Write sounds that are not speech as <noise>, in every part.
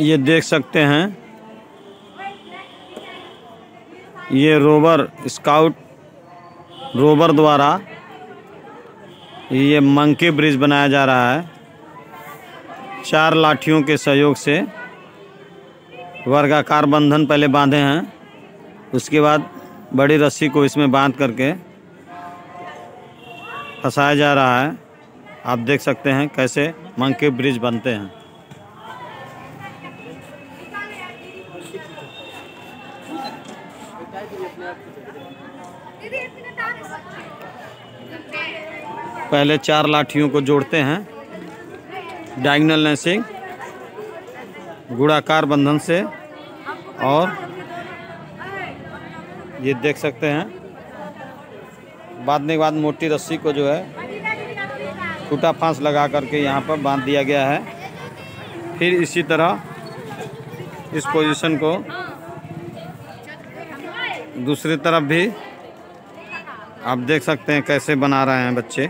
ये देख सकते हैं। ये रोवर स्काउट, रोवर द्वारा ये मंकी ब्रिज बनाया जा रहा है। चार लाठियों के सहयोग से वर्गाकार बंधन पहले बांधे हैं। उसके बाद बड़ी रस्सी को इसमें बाँध करके फंसाया जा रहा है। आप देख सकते हैं कैसे मंकी ब्रिज बनते हैं। पहले चार लाठियों को जोड़ते हैं। डायगनल नेसिंग गुड़ाकार बंधन से, और ये देख सकते हैं। बांधने के बाद मोटी रस्सी को जो है, टूटा फांस लगा करके यहाँ पर बाँध दिया गया है। फिर इसी तरह इस पोजीशन को दूसरी तरफ़ भी आप देख सकते हैं कैसे बना रहे हैं बच्चे।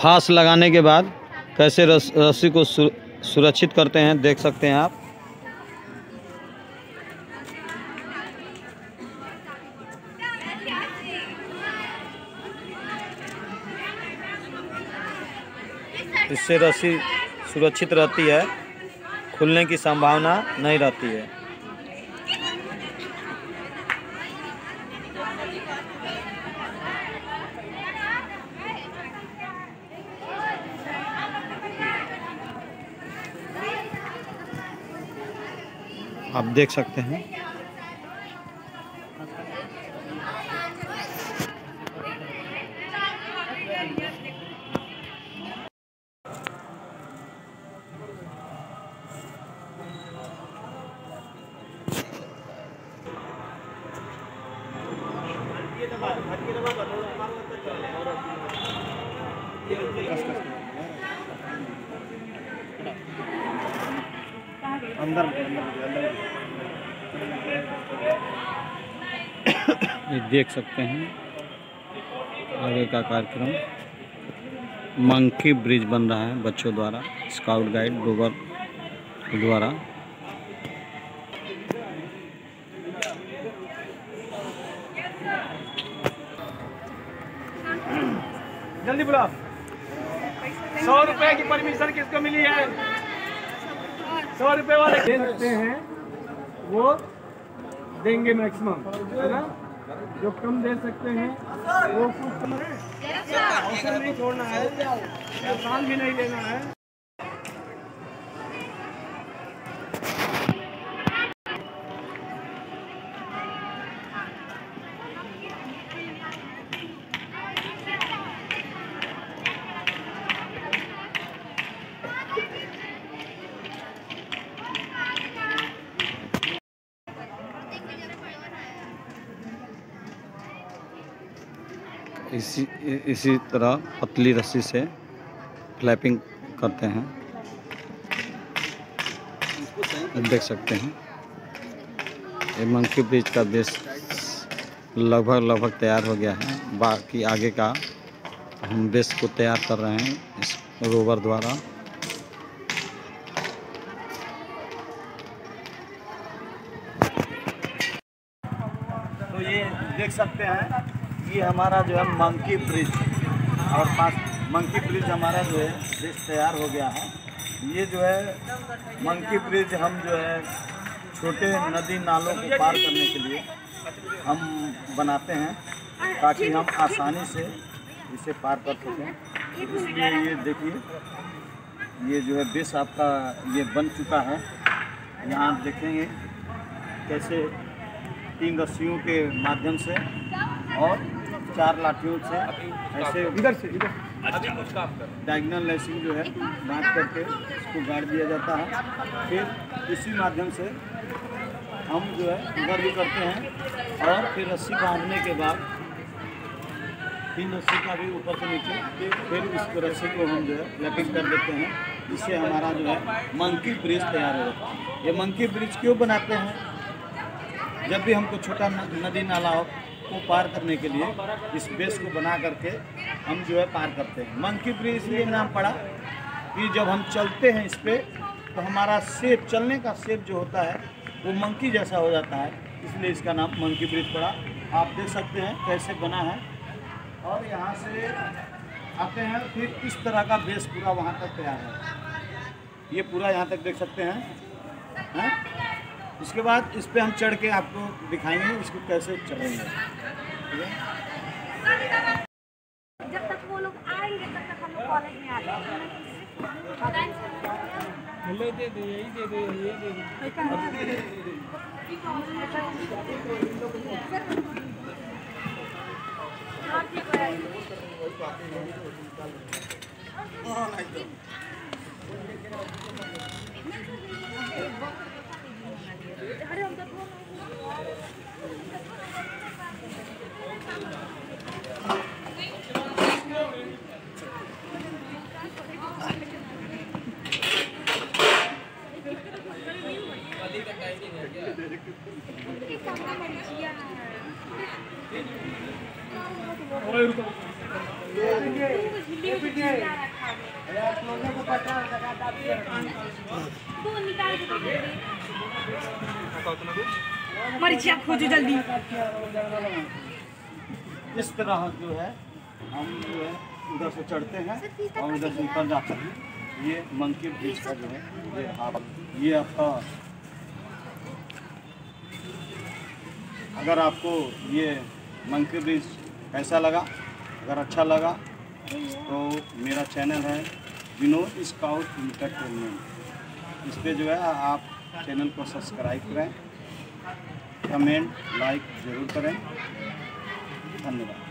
फांस लगाने के बाद कैसे रस, रस्सी को सुरक्षित करते हैं देख सकते हैं आप। इससे रस्सी सुरक्षित रहती है खुलने की संभावना नहीं रहती है। आप देख सकते हैं। अंदर अंदर। <coughs> ये देख सकते हैं। आगे का कार्यक्रम। मंकी ब्रिज बन रहा है बच्चों द्वारा स्काउट गाइड रोवर द्वारा। जल्दी बुलाओ। सौ रुपए की परमिशन किसको मिली है? सौ रुपए वाले। दे सकते हैं वो देंगे मैक्सिमम है ना? जो कम दे सकते हैं वो कुछ कम है। अवसर नहीं छोड़ना है साल भी नहीं लेना है। इसी इसी तरह पतली रस्सी से फ्लैपिंग करते हैं। देख सकते हैं। ये मंकी ब्रिज का बेस लगभग लगभग तैयार हो गया है। बाकी आगे का हम बेस को तैयार कर रहे हैं इस रोवर द्वारा। तो ये देख सकते हैं। ये हमारा जो है मंकी ब्रिज और पास मंकी ब्रिज हमारा जो है ब्रिज तैयार हो गया है। ये जो है मंकी ब्रिज हम जो है छोटे नदी नालों को पार करने के लिए हम बनाते हैं ताकि हम आसानी से इसे पार कर सकें। इसलिए ये देखिए, ये जो है बेस आपका ये बन चुका है। यहाँ आप देखेंगे कैसे तीन रस्सियों के माध्यम से और चार लाठियों से ऐसे इधर से इधर डायगनल लेसिंग जो है बाँध करके इसको गाड़ दिया जाता है। फिर इसी माध्यम से हम जो है उधर भी करते हैं और फिर रस्सी बांधने के बाद तीन रस्सी का भी ऊपर से नीचे फिर इस रस्सी को हम जो है लैपिंग कर देते हैं। इससे हमारा जो है मंकी ब्रिज तैयार हो जाता है। ये मंकी ब्रिज क्यों बनाते हैं? जब भी हमको छोटा नदी नाला हो को पार करने के लिए इस बेस को बना करके हम जो है पार करते हैं। मंकी ब्रिज इसलिए नाम पड़ा। कि जब हम चलते हैं इस पर तो हमारा शेप चलने का शेप जो होता है, वो मंकी जैसा हो जाता है। इसलिए इसका नाम मंकी ब्रिज पड़ा। आप देख सकते हैं कैसे बना है। और यहाँ से आते हैं, फिर इस तरह का बेस पूरा वहाँ तक तैयार है। ये पूरा यहाँ तक देख सकते हैं। हैं? इसके बाद इस पर हम चढ़ के आपको दिखाएँगे इसको कैसे चढ़ेंगे। जब तक वो लोग आएँगे तब तक हम लोग कॉलेज में आ जाएँगे। दे दे यही दे दे ये दे दे। मरीचिया खोजो जल्दी इस तरह जो है हम जो है उधर से चढ़ते हैं और उधर से ऊपर जाते हैं। ये मंकी ब्रिज का जो है ये आप ये आपका अगर आपको ये मंकी ब्रिज कैसा लगा, अगर अच्छा लगा तो मेरा चैनल है विनोद स्काउट इंटरटेनमेंट इस पर जो है आप चैनल को सब्सक्राइब करें, कमेंट, लाइक ज़रूर करें। धन्यवाद।